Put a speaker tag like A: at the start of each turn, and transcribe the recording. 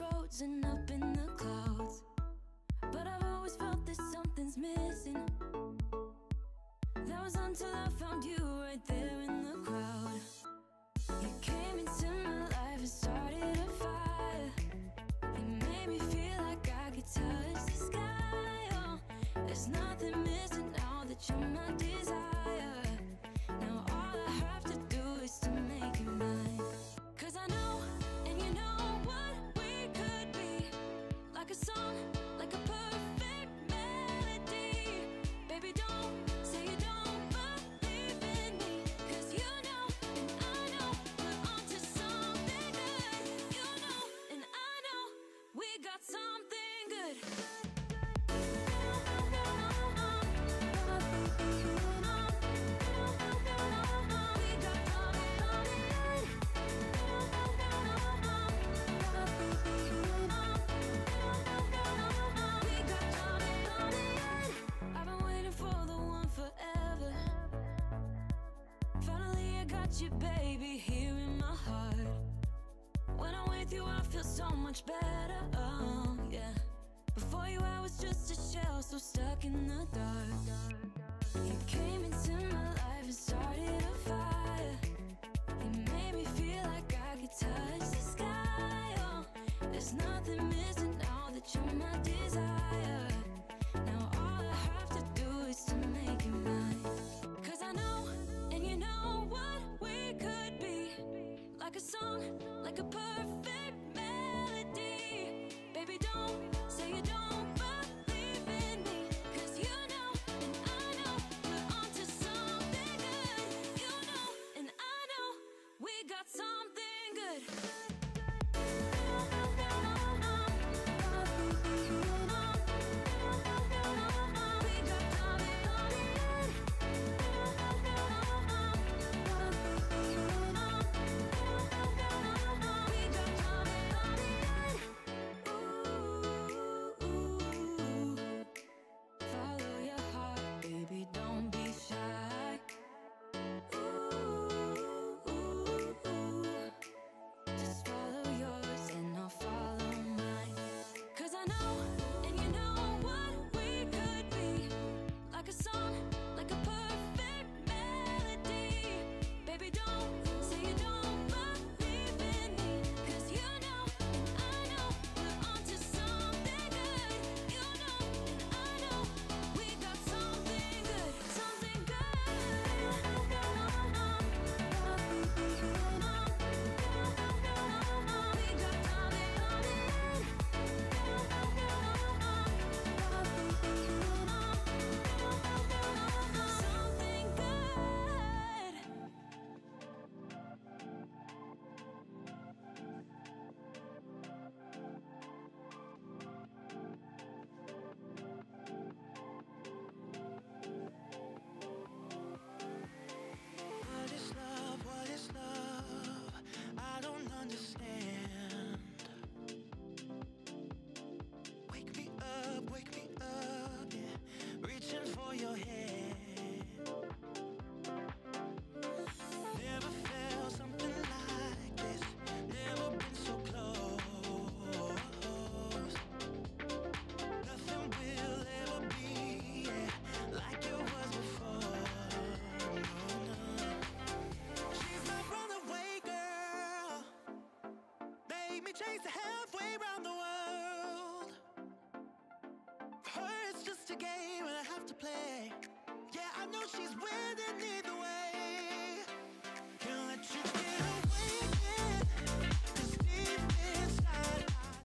A: roads and up in the clouds. But I've always felt that something's missing. That was until I found you right there in the crowd. long you, baby, here in my heart. When I'm with you, I feel so much better, oh, yeah. Before you, I was just a shell, so stuck in the dark. You came into my life and started a fire. You made me feel like I could touch the sky, oh. There's nothing
B: chase halfway around the world. For her, it's just a game and I have to play. Yeah, I know she's winning it.